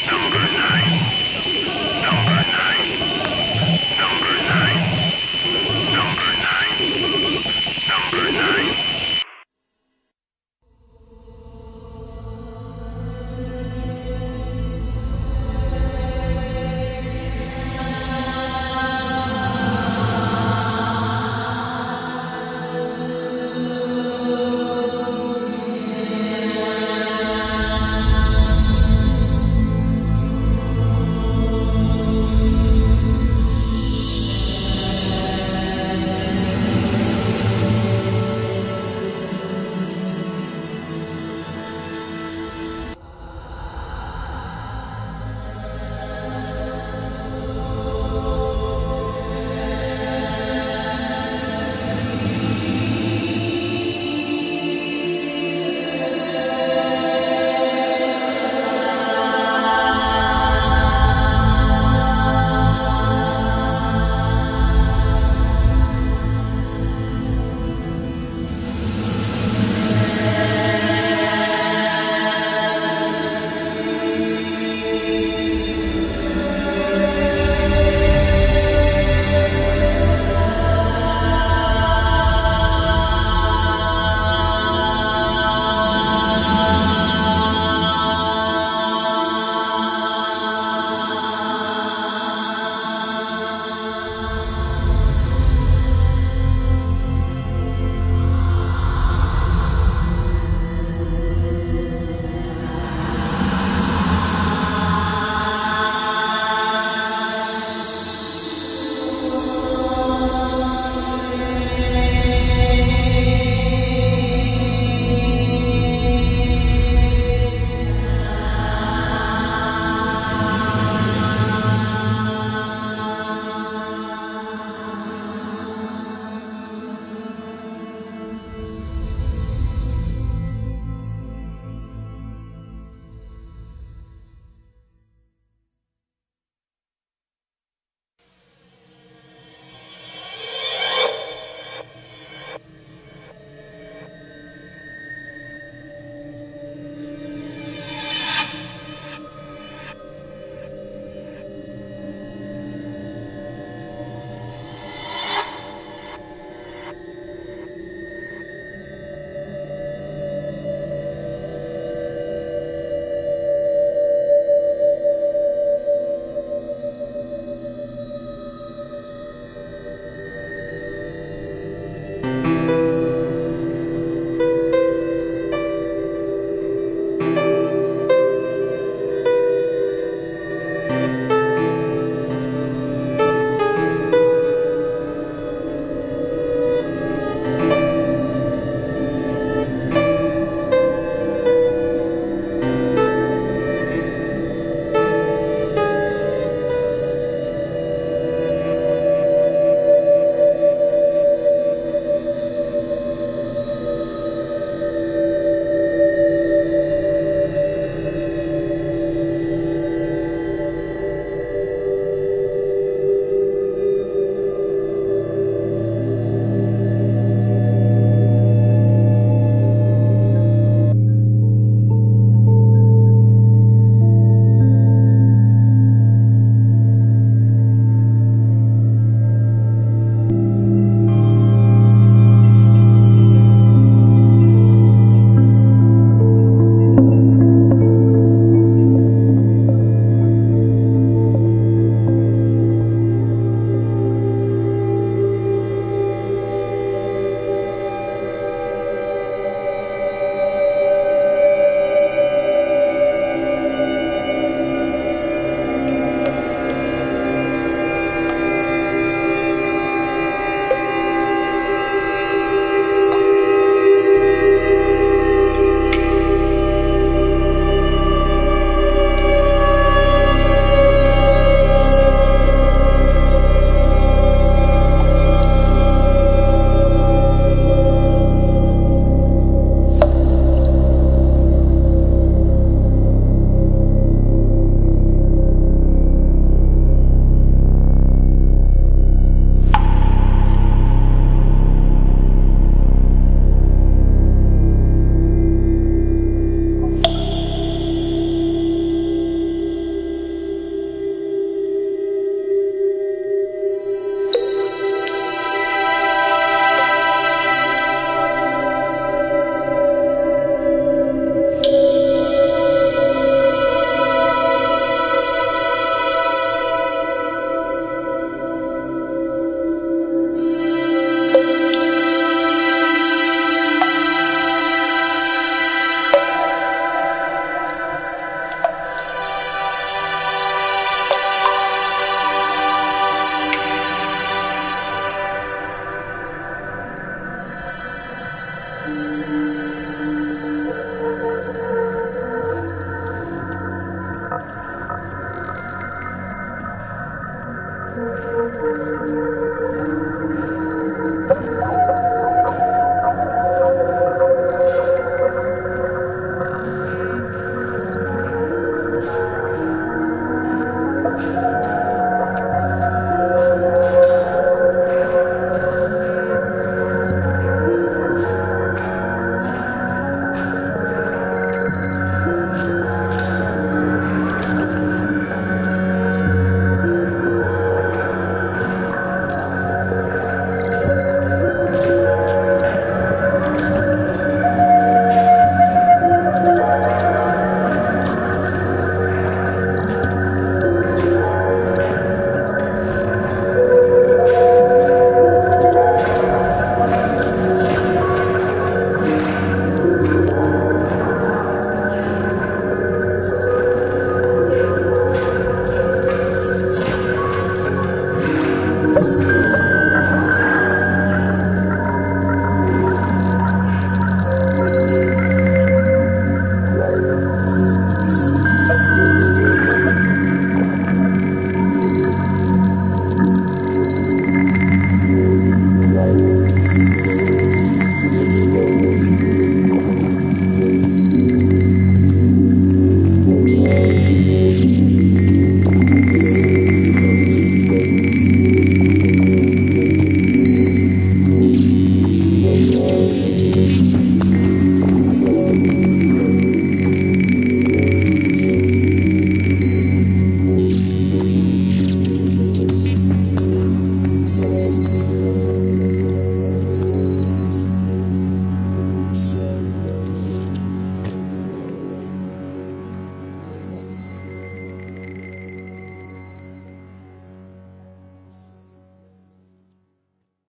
Number nine.